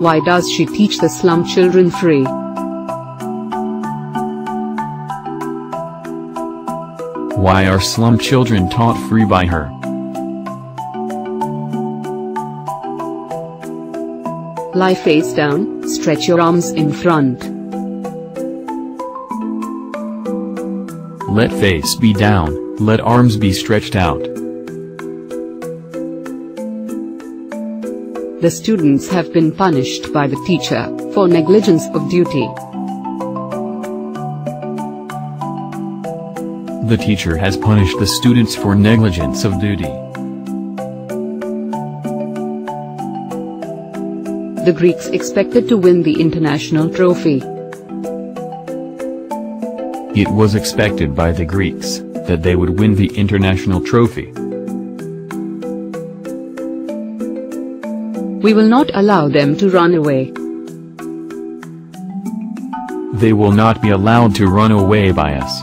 Why does she teach the slum children free? Why are slum children taught free by her? Lie face down, stretch your arms in front. Let face be down, let arms be stretched out. The students have been punished by the teacher for negligence of duty. The teacher has punished the students for negligence of duty. The Greeks expected to win the international trophy. It was expected by the Greeks that they would win the international trophy. We will not allow them to run away. They will not be allowed to run away by us.